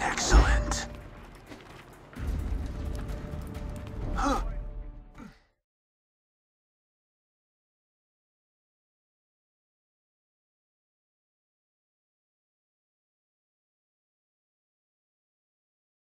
Excellent.